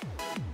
す